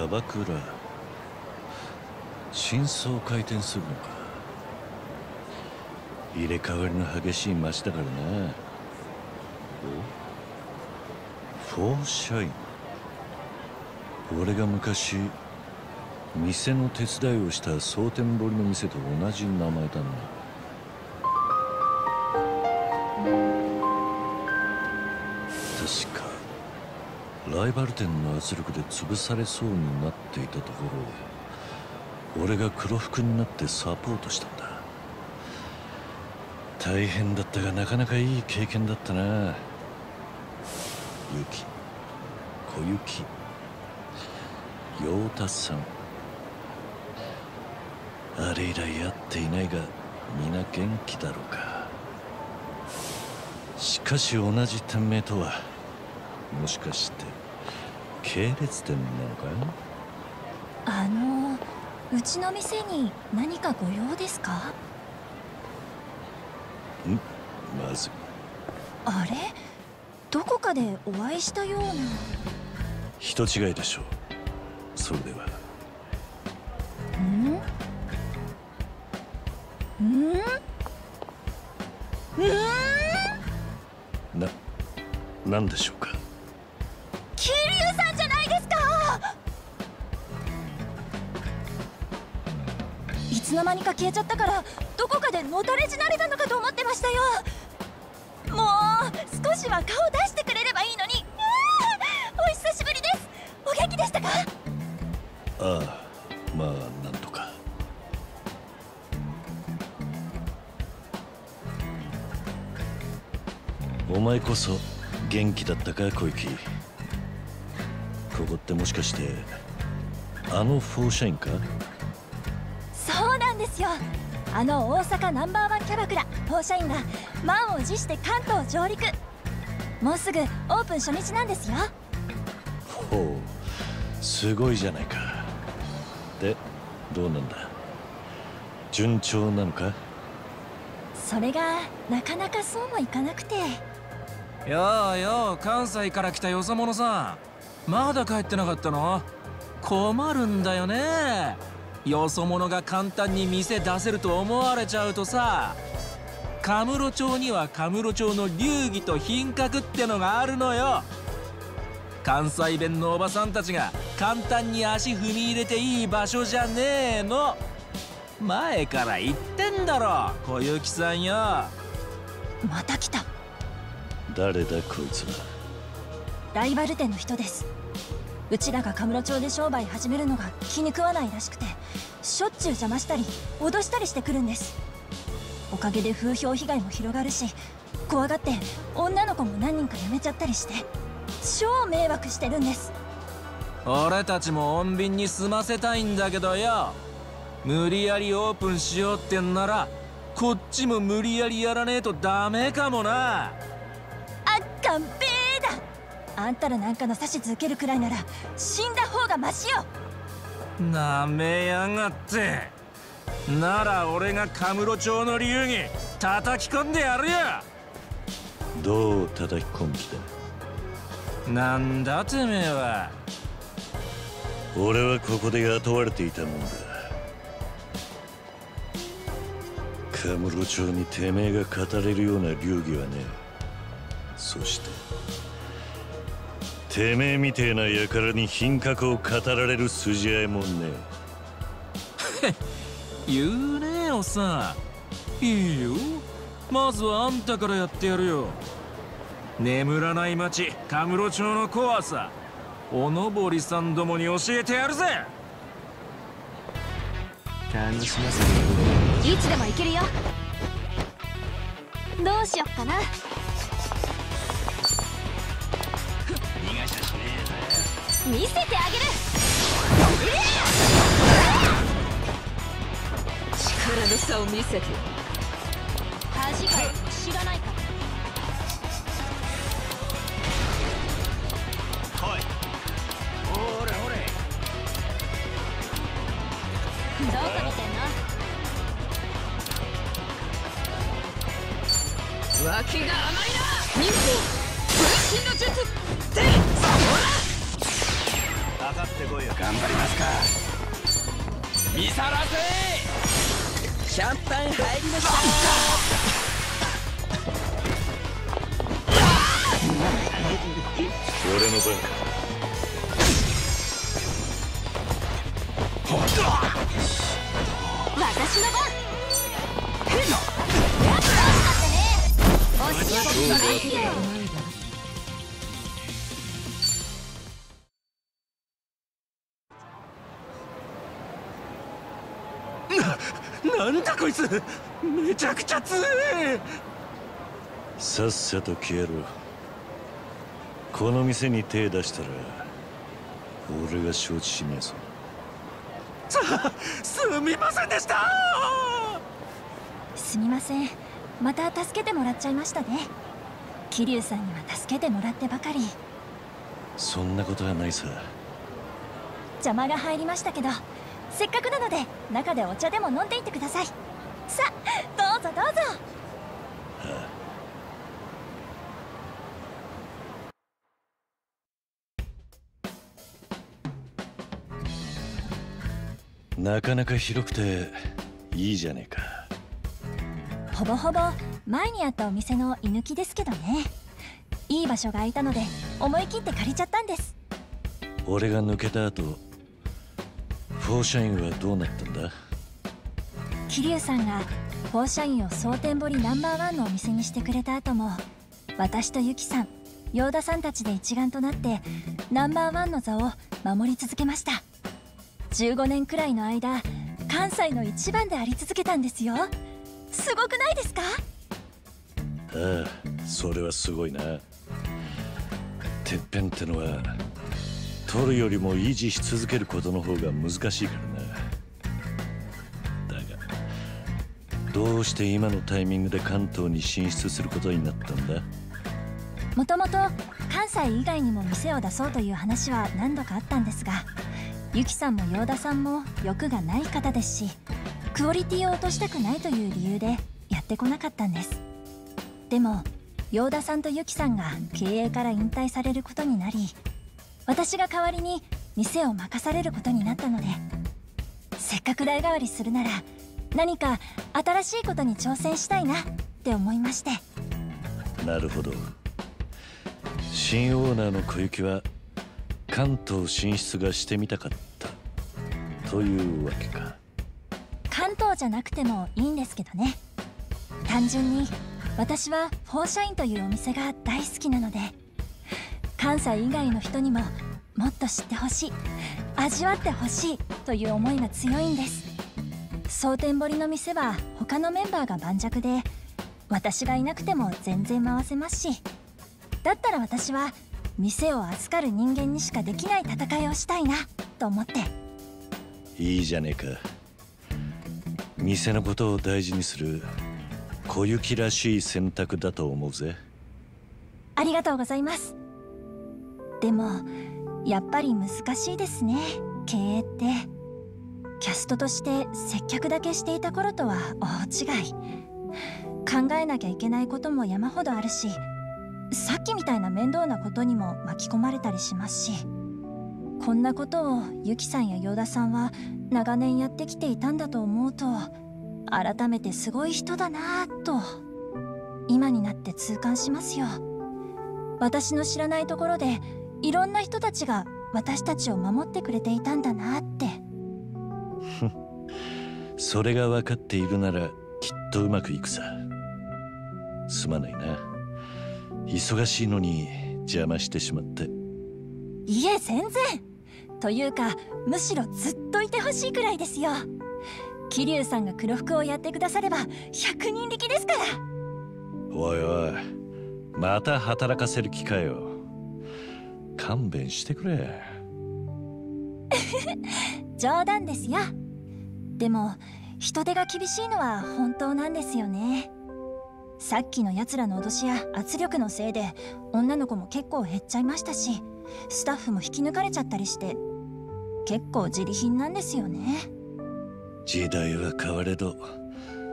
キャバクラ真相回転するのか。入れ替わりの激しい街だからな。お？フォーシャイン。俺が昔店の手伝いをした蒼天堀の店と同じ名前だな。ライバル店の圧力で潰されそうになっていたところ俺が黒服になってサポートしたんだ。大変だったがなかなかいい経験だったな。雪小雪陽太さん。あれ以来会っていないが皆元気だろうか。しかし同じ店名とはもしかして系列店なのかあのうちの店に何かご用ですか？ん？まず。いあれ？どこかでお会いしたような。人違いでしょう。それでは。ん？ん？ん？な何でしょうか？つの間にか消えちゃったからどこかでのたれ死なれたのかと思ってましたよ。もう少しは顔出してくれればいいのに。お久しぶりです。お元気でしたか？ああまあなんとか。お前こそ元気だったか小雪ここってもしかしてあのフォーシャインか？ですよ。あの大阪ナンバーワンキャバクラフォーシャインが満を持して関東上陸。もうすぐオープン初日なんですよ。ほうすごいじゃないか。でどうなんだ？順調なのか？それがなかなかそうもいかなくて。ようよう関西から来たよそ者さん。まだ帰ってなかったの？困るんだよねよそ者が簡単に店出せると思われちゃうとさカムロ町にはカムロ町の流儀と品格ってのがあるのよ。関西弁のおばさんたちが簡単に足踏み入れていい場所じゃねえの。前から言ってんだろ小雪さんよ。また来た。誰だこいつはライバル店の人ですうちらがカムロ町で商売始めるのが気に食わないらしくてしょっちゅう邪魔したり脅したりしてくるんです。おかげで風評被害も広がるし怖がって女の子も何人か辞めちゃったりして超迷惑してるんです。俺たちも穏便に済ませたいんだけどよ。無理やりオープンしようってんならこっちも無理やりやらねえとダメかもな。あっかんべあんたらなんかの指図受けるくらいなら死んだ方がマシよ。なめやがって。なら俺がカムロ町の流儀叩き込んでやるよ。どう叩き込んできたなんだてめえは。俺はここで雇われていたもんだ。カムロ町にてめえが語れるような流儀はねそしててめえみてえな輩に品格を語られる筋合いもね 言うねえおっさん。いいよ。まずはあんたからやってやるよ。眠らない町カムロ町の怖さ。おのぼりさんどもに教えてやるぜ。楽しませいつでも行けるよ。どうしよっかな見せてあげる。力の差を見せて。恥が知らないか。どこ見てんの脇が甘いな見さらせシャンパン入りました。俺の番か私の番ふっやったってね。押しこいつ。めちゃくちゃ強え。さっさと消えろ。この店に手出したら俺が承知しねえぞ。すみませんでした。すみません。また助けてもらっちゃいましたね。桐生さんには助けてもらってばかり。そんなことはないさ。邪魔が入りましたけどせっかくなので中でお茶でも飲んでいってくださいなかなか広くていいじゃねえか。ほぼほぼ前にあったお店の居抜きですけどね。いい場所が空いたので思い切って借りちゃったんです。俺が抜けた後フォーシャインはどうなったんだ？桐生さんがフォーシャインを蒼天堀ナンバーワンのお店にしてくれた後も私とユキさん陽田さんたちで一丸となってナンバーワンの座を守り続けました15年くらいの間関西の一番であり続けたんですよ。すごくないですか？ああそれはすごいな。てっぺんってのは取るよりも維持し続けることの方が難しいからな。だがどうして今のタイミングで関東に進出することになったんだ？もともと関西以外にも店を出そうという話は何度かあったんですがユキさんも陽田さんも欲がない方ですしクオリティを落としたくないという理由でやってこなかったんです。でも陽田さんとユキさんが経営から引退されることになり私が代わりに店を任されることになったのでせっかく代替わりするなら何か新しいことに挑戦したいなって思いまして。なるほど。新オーナーの小雪は関東進出がしてみたかった。というわけか。関東じゃなくてもいいんですけどね。単純に私はフォーシャインというお店が大好きなので関西以外の人にももっと知ってほしい味わってほしいという思いが強いんです。蒼天堀の店は他のメンバーが盤石で私がいなくても全然回せますしだったら私は店を預かる人間にしかできない戦いをしたいなと思って。いいじゃねえか。店のことを大事にする小雪らしい選択だと思うぜ。ありがとうございます。でもやっぱり難しいですね経営って。キャストとして接客だけしていた頃とは大違い。考えなきゃいけないことも山ほどあるしさっきみたいな面倒なことにも巻き込まれたりしますしこんなことをユキさんやヨ田さんは長年やってきていたんだと思うと改めてすごい人だなぁと今になって痛感しますよ。私の知らないところでいろんな人たちが私たちを守ってくれていたんだなって。それが分かっているならきっとうまくいくさ。すまないな。忙しいのに邪魔してしまって。いえ全然。というかむしろずっといてほしいくらいですよ。桐生さんが黒服をやってくだされば100人力ですから。おいおいまた働かせる気かよ。勘弁してくれ。冗談ですよ。でも人手が厳しいのは本当なんですよねさっきの奴らの脅しや圧力のせいで女の子も結構減っちゃいましたしスタッフも引き抜かれちゃったりして結構自利品なんですよね。時代は変われど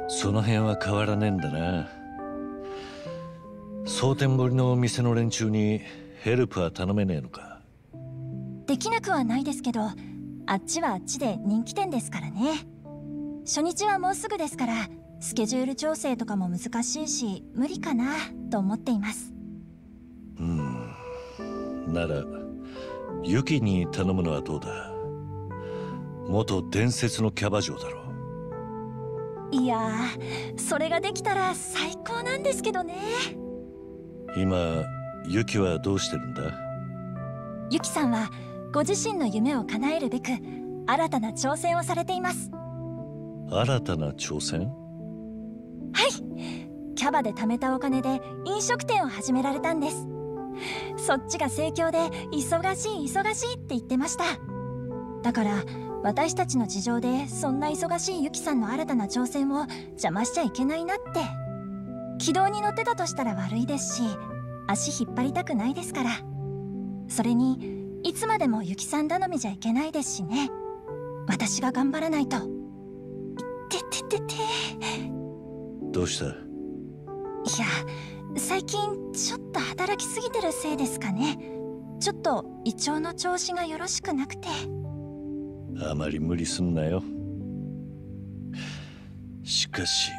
その辺は変わらねえんだな。蒼天堀の店の連中にヘルプは頼めねえのか。でできなくはないですけどあっちはあっちで人気店ですからね。初日はもうすぐですからスケジュール調整とかも難しいし無理かなと思っています。うん。ならユキに頼むのはどうだ？元伝説のキャバ嬢だろいやーそれができたら最高なんですけどね。今ユキはどうしてるんだ？ユキさんはご自身の夢を叶えるべく新たな挑戦をされています。新たな挑戦？はい。キャバで貯めたお金で飲食店を始められたんです。そっちが盛況で忙しい忙しいって言ってました。だから私たちの事情でそんな忙しいユキさんの新たな挑戦を邪魔しちゃいけないなって。軌道に乗ってたとしたら悪いですし足引っ張りたくないですから。それにいつまでもユキさん頼みじゃいけないですしね。私が頑張らないと。てててて。どうした？いや最近ちょっと働きすぎてるせいですかね。ちょっと胃腸の調子がよろしくなくて。あまり無理すんなよ。しかし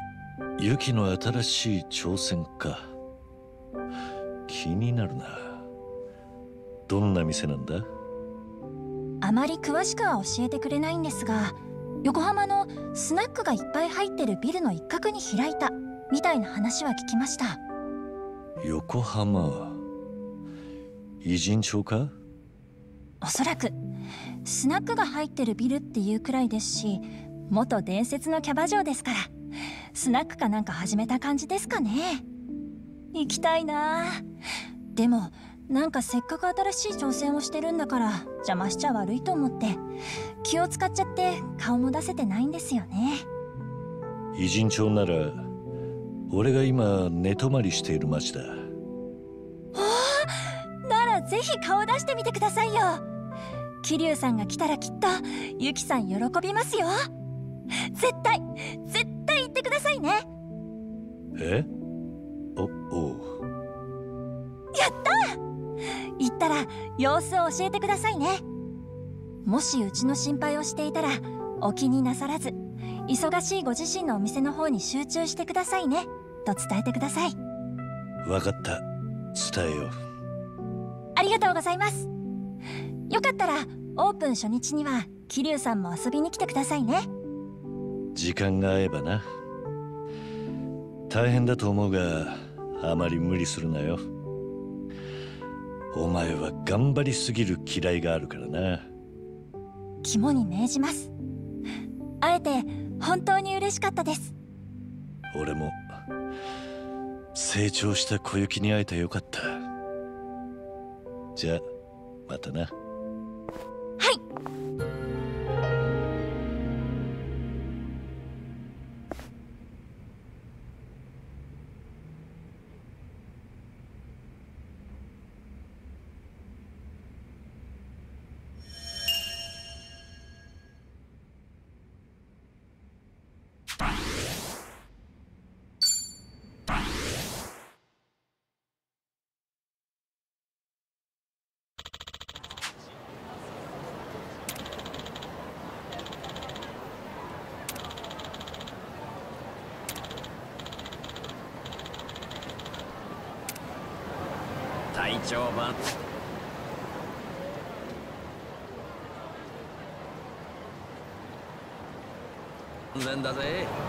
ユキの新しい挑戦か。気になるな。どんな店なんだ？あまり詳しくは教えてくれないんですが横浜のスナックがいっぱい入ってるビルの一角に開いたみたいな話は聞きました。横浜偉人町かおそらくスナックが入ってるビルっていうくらいですし元伝説のキャバ嬢ですから。スナックかなんか始めた感じですかね。行きたいな。でもなんかせっかく新しい挑戦をしてるんだから邪魔しちゃ悪いと思って気を使っちゃって顔も出せてないんですよね。偉人町なら俺が今寝泊まりしている町だ。ならぜひ顔出してみてくださいよ。桐生さんが来たらきっとユキさん喜びますよ。絶対絶対言ってくださいね。え？様子を教えてくださいね。もしうちの心配をしていたらお気になさらず忙しいご自身のお店の方に集中してくださいね。と伝えてください。分かった。伝えよう。ありがとうございます。よかったらオープン初日には桐生さんも遊びに来てくださいね。時間が合えばな。大変だと思うがあまり無理するなよお前は頑張りすぎる嫌いがあるからな。肝に銘じます。会えて本当に嬉しかったです。俺も成長した小雪に会えてよかった。じゃあまたな。はい体調版安全だぜ。